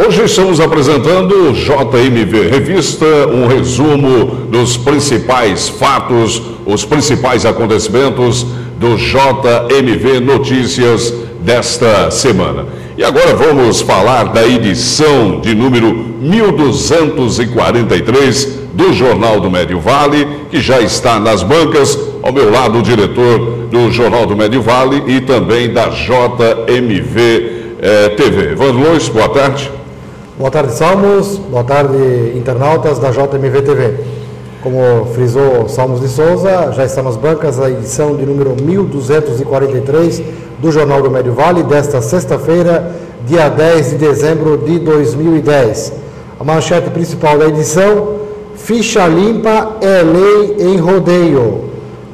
Hoje estamos apresentando JMV Revista, um resumo dos principais fatos, os principais acontecimentos do JMV Notícias desta semana. E agora vamos falar da edição de número 1243 do Jornal do Médio Vale, que já está nas bancas. Ao meu lado, o diretor do Jornal do Médio Vale e também da JMV eh, TV. Evandro Lois, boa tarde. Boa tarde, Salmos. Boa tarde, internautas da JMV TV. Como frisou Salmos de Souza, já está nas bancas a edição de número 1243 do Jornal do Médio Vale desta sexta-feira, dia 10 de dezembro de 2010. A manchete principal da edição: Ficha limpa é lei em rodeio.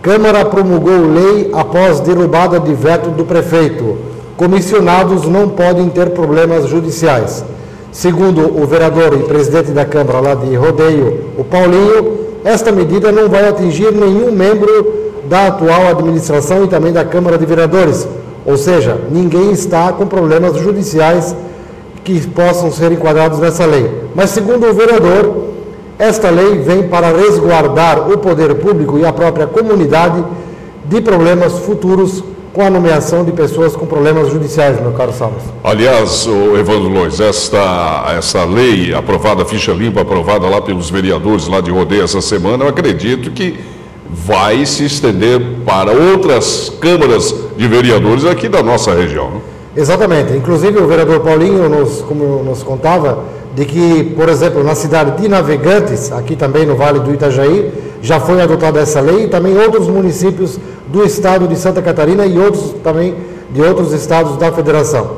Câmara promulgou lei após derrubada de veto do prefeito. Comissionados não podem ter problemas judiciais. Segundo o vereador e presidente da Câmara lá de Rodeio, o Paulinho, esta medida não vai atingir nenhum membro da atual administração e também da Câmara de Vereadores. Ou seja, ninguém está com problemas judiciais que possam ser enquadrados nessa lei. Mas, segundo o vereador, esta lei vem para resguardar o poder público e a própria comunidade de problemas futuros com a nomeação de pessoas com problemas judiciais, meu caro Salles. Aliás, o Evandro Lois, esta, essa lei aprovada, ficha limpa, aprovada lá pelos vereadores lá de rodeio essa semana, eu acredito que vai se estender para outras câmaras de vereadores aqui da nossa região. Né? Exatamente. Inclusive o vereador Paulinho nos, como nos contava, de que, por exemplo, na cidade de Navegantes, aqui também no Vale do Itajaí, já foi adotada essa lei e também outros municípios do estado de Santa Catarina e outros também de outros estados da federação.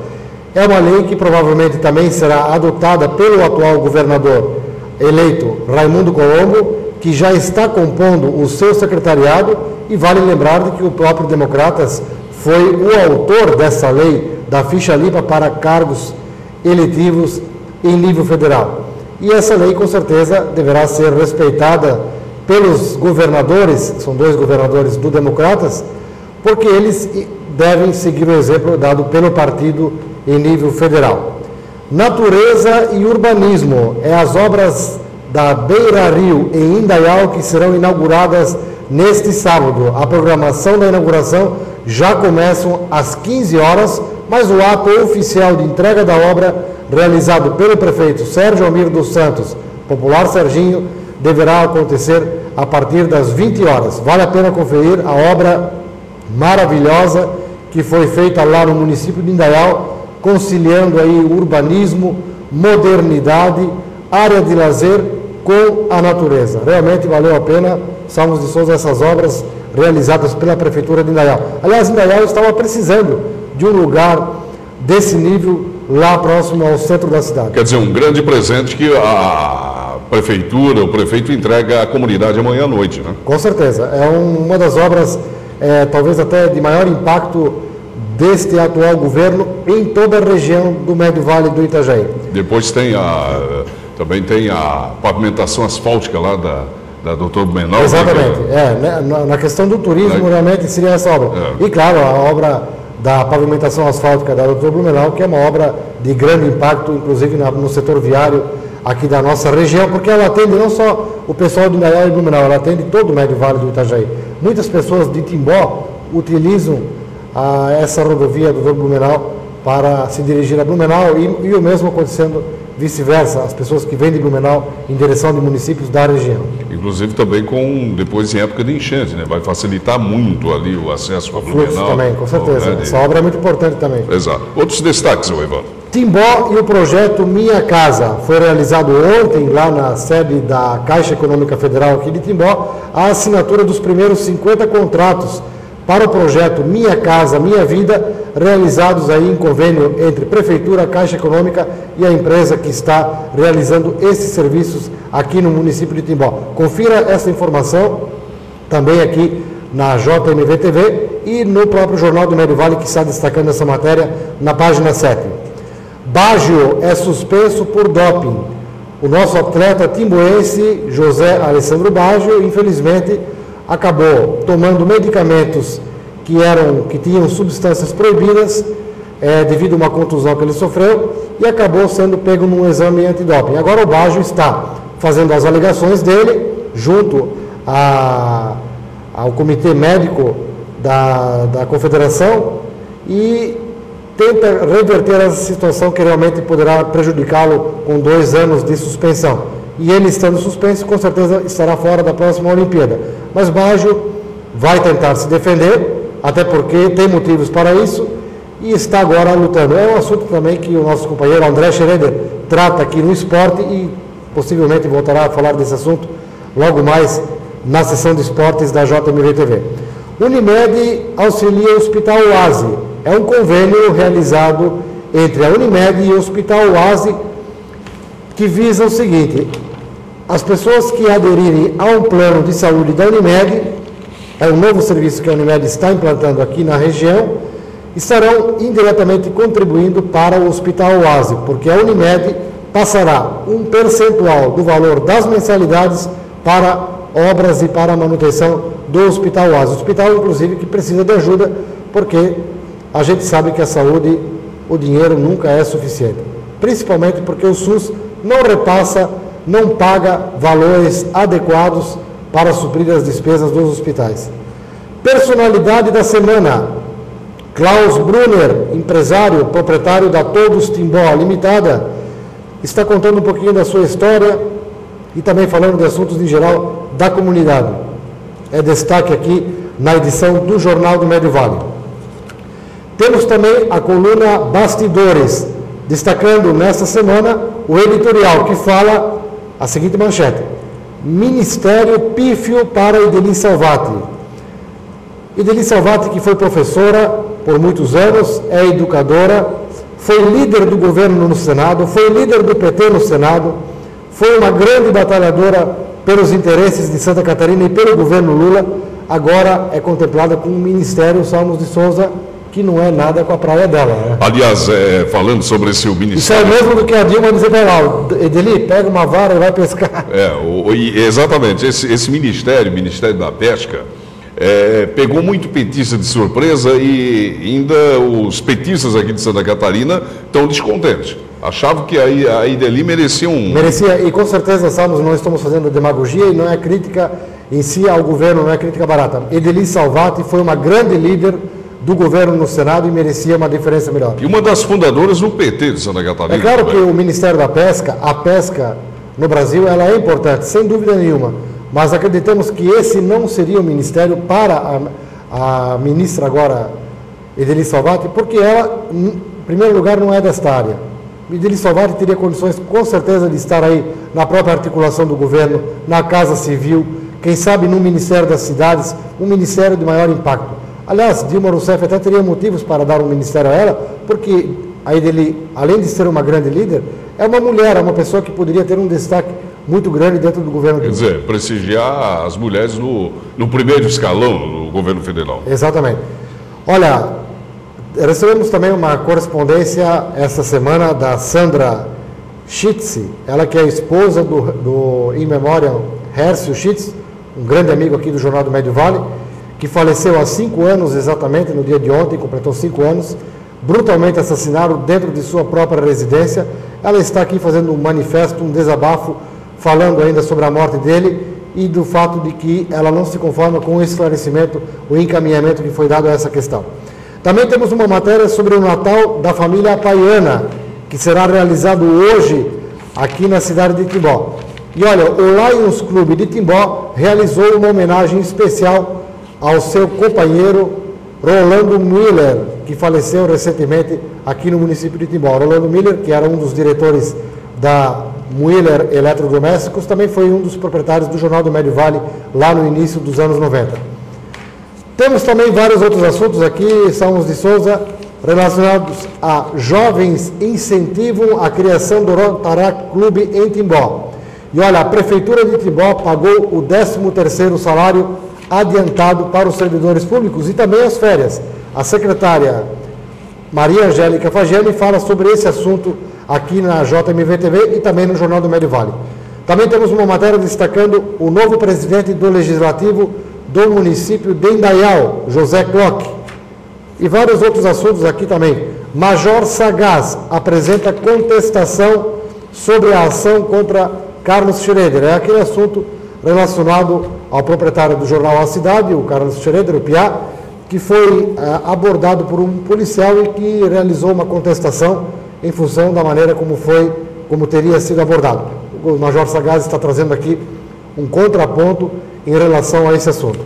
É uma lei que provavelmente também será adotada pelo atual governador eleito Raimundo Colombo, que já está compondo o seu secretariado e vale lembrar de que o próprio Democratas foi o autor dessa lei da ficha limpa para cargos eletivos em nível federal. E essa lei com certeza deverá ser respeitada pelos governadores, são dois governadores do Democratas, porque eles devem seguir o exemplo dado pelo partido em nível federal. Natureza e urbanismo é as obras da Beira Rio em Indaial que serão inauguradas neste sábado. A programação da inauguração já começa às 15 horas, mas o ato oficial de entrega da obra realizado pelo prefeito Sérgio Almir dos Santos, popular Serginho, deverá acontecer a partir das 20 horas. Vale a pena conferir a obra maravilhosa que foi feita lá no município de Indaial, conciliando aí urbanismo, modernidade, área de lazer com a natureza. Realmente valeu a pena, Salmos de Souza, essas obras realizadas pela Prefeitura de Indaial. Aliás, Indaial estava precisando de um lugar desse nível lá próximo ao centro da cidade. Quer dizer, um grande presente que a prefeitura, o prefeito entrega à comunidade amanhã à noite, né? Com certeza. É um, uma das obras, é, talvez até de maior impacto deste atual governo em toda a região do Médio Vale do Itajaí. Depois tem a, também tem a pavimentação asfáltica lá da, da Doutor Menor. Exatamente. É, né, na questão do turismo, realmente seria essa obra. É. E claro, a obra da pavimentação asfáltica da Doutor Blumenau, que é uma obra de grande impacto, inclusive no setor viário aqui da nossa região, porque ela atende não só o pessoal de Indaial e Blumenau, ela atende todo o Médio Vale do Itajaí. Muitas pessoas de Timbó utilizam a, essa rodovia do Doutor Blumenau para se dirigir a Blumenau e, e o mesmo acontecendo vice-versa, as pessoas que vêm de Blumenau em direção de municípios da região. Inclusive também com, depois em época de enchente, né? vai facilitar muito ali o acesso a Blumenau. também, com certeza. Né? Essa obra é muito importante também. Exato. Outros destaques, Evandro? Timbó e o projeto Minha Casa. Foi realizado ontem, lá na sede da Caixa Econômica Federal aqui de Timbó, a assinatura dos primeiros 50 contratos para o projeto Minha Casa Minha Vida, realizados aí em convênio entre Prefeitura, Caixa Econômica e a empresa que está realizando esses serviços aqui no município de Timbó. Confira essa informação também aqui na JMV TV e no próprio Jornal do Médio Vale, que está destacando essa matéria na página 7. Baggio é suspenso por doping. O nosso atleta timboense José Alessandro Baggio, infelizmente, acabou tomando medicamentos que eram que tinham substâncias proibidas, é, devido a uma contusão que ele sofreu e acabou sendo pego num exame antidoping. Agora o Baggio está fazendo as alegações dele junto a, ao comitê médico da, da confederação e tenta reverter essa situação que realmente poderá prejudicá-lo com dois anos de suspensão. E ele estando suspenso, com certeza estará fora da próxima Olimpíada. Mas Baggio vai tentar se defender, até porque tem motivos para isso, e está agora lutando. É um assunto também que o nosso companheiro André Schroeder trata aqui no esporte e possivelmente voltará a falar desse assunto logo mais na sessão de esportes da JMV TV. Unimed auxilia o Hospital Oase. É um convênio realizado entre a Unimed e o Hospital Oase que visa o seguinte: as pessoas que aderirem a um plano de saúde da Unimed, é um novo serviço que a Unimed está implantando aqui na região, estarão indiretamente contribuindo para o Hospital Oase, porque a Unimed passará um percentual do valor das mensalidades para obras e para a manutenção do Hospital Oase. Hospital, inclusive, que precisa de ajuda, porque a gente sabe que a saúde, o dinheiro nunca é suficiente. Principalmente porque o SUS não repassa não paga valores adequados para suprir as despesas dos hospitais. Personalidade da semana: Klaus Brunner, empresário, proprietário da Todos Timbó Limitada, está contando um pouquinho da sua história e também falando de assuntos em geral da comunidade. É destaque aqui na edição do Jornal do Médio Vale. Temos também a coluna Bastidores, destacando nesta semana o editorial que fala a seguinte manchete: Ministério pífio para Ideli Salvati. Ideli Salvati, que foi professora por muitos anos, é educadora, foi líder do governo no Senado, foi líder do PT no Senado, foi uma grande batalhadora pelos interesses de Santa Catarina e pelo governo Lula, agora é contemplada com o Ministério Salmos de Souza que não é nada com a praia dela. Né? Aliás, é, falando sobre esse ministério. Isso é o mesmo do que a Dilma dizer para lá, Edeli, pega uma vara e vai pescar. É, o, exatamente. Esse, esse ministério, Ministério da Pesca, é, pegou muito petista de surpresa e ainda os petistas aqui de Santa Catarina estão descontentes. Achavam que a, a Ideli merecia um. Merecia, e com certeza, Salmos, não estamos fazendo demagogia e não é crítica em si ao governo, não é crítica barata. Edeli Salvati foi uma grande líder do governo no Senado e merecia uma diferença melhor. E uma das fundadoras do PT de Santa Catarina. É claro também. que o Ministério da Pesca, a pesca no Brasil, ela é importante, sem dúvida nenhuma. Mas acreditamos que esse não seria o ministério para a, a ministra agora, Edeli Salvati, porque ela, em primeiro lugar, não é desta área. Edeli Salvati teria condições, com certeza, de estar aí na própria articulação do governo, na Casa Civil, quem sabe no Ministério das Cidades, um ministério de maior impacto. Aliás, Dilma Rousseff até teria motivos para dar um ministério a ela, porque aí dele, além de ser uma grande líder, é uma mulher, é uma pessoa que poderia ter um destaque muito grande dentro do governo. Quer dizer, prestigiar as mulheres no, no primeiro escalão do governo federal. Exatamente. Olha, recebemos também uma correspondência esta semana da Sandra Schitze, ela que é a esposa do, do in memoriam Hércio Schitz, um grande amigo aqui do Jornal do Médio Vale, que faleceu há cinco anos exatamente, no dia de ontem, completou cinco anos, brutalmente assassinado dentro de sua própria residência. Ela está aqui fazendo um manifesto, um desabafo, falando ainda sobre a morte dele e do fato de que ela não se conforma com o esclarecimento, o encaminhamento que foi dado a essa questão. Também temos uma matéria sobre o Natal da família Paiana, que será realizado hoje aqui na cidade de Timbó. E olha, o Lions Clube de Timbó realizou uma homenagem especial ao seu companheiro Rolando Miller, que faleceu recentemente aqui no município de Timbó. Rolando Miller, que era um dos diretores da Miller Eletrodomésticos, também foi um dos proprietários do Jornal do Médio Vale lá no início dos anos 90. Temos também vários outros assuntos aqui, Salmos de Souza, relacionados a jovens incentivam a criação do Rotaract Clube em Timbó. E olha, a Prefeitura de Timbó pagou o 13º salário adiantado para os servidores públicos e também as férias. A secretária Maria Angélica Fagiani fala sobre esse assunto aqui na JMV-TV e também no Jornal do Médio Vale. Também temos uma matéria destacando o novo presidente do Legislativo do município de Indaial, José Clock. E vários outros assuntos aqui também. Major Sagaz apresenta contestação sobre a ação contra Carlos Schroeder. É aquele assunto relacionado ao proprietário do jornal A Cidade, o Carlos Schroeder, o Piá, que foi eh, abordado por um policial e que realizou uma contestação em função da maneira como foi, como teria sido abordado. O Major Sagaz está trazendo aqui um contraponto em relação a esse assunto.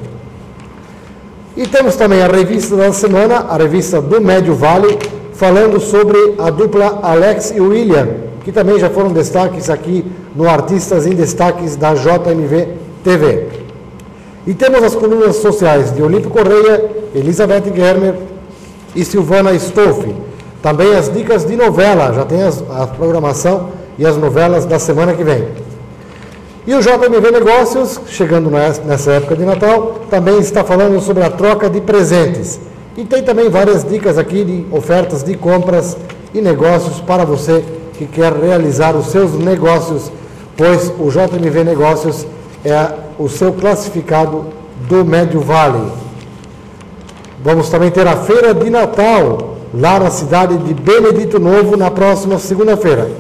E temos também a revista da semana, a revista do Médio Vale, falando sobre a dupla Alex e William, que também já foram destaques aqui no Artistas em Destaques da JMV TV. E temos as colunas sociais de Olímpio Correia, Elizabeth Germer e Silvana Stoffi. Também as dicas de novela, já tem as, a programação e as novelas da semana que vem. E o JMV Negócios, chegando nessa época de Natal, também está falando sobre a troca de presentes. E tem também várias dicas aqui de ofertas de compras e negócios para você que quer realizar os seus negócios, pois o JMV Negócios é o seu classificado do Médio Vale. Vamos também ter a Feira de Natal, lá na cidade de Benedito Novo, na próxima segunda-feira.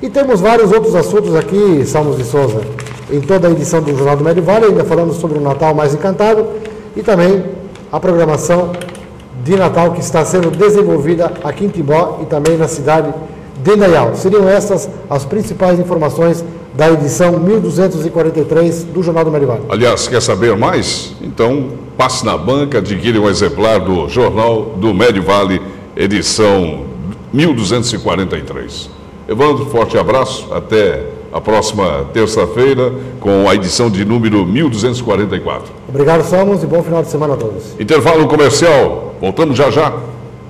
E temos vários outros assuntos aqui, Salmos de Souza, em toda a edição do Jornal do Médio Vale, ainda falando sobre o Natal mais encantado e também a programação de Natal que está sendo desenvolvida aqui em Timbó e também na cidade de Indaial. Seriam essas as principais informações da edição 1243 do Jornal do Médio Vale. Aliás, quer saber mais? Então, passe na banca, adquire um exemplar do Jornal do Médio Vale, edição 1243. Evandro, forte abraço. Até a próxima terça-feira com a edição de número 1244. Obrigado, Somos, e bom final de semana a todos. Intervalo comercial. Voltamos já já.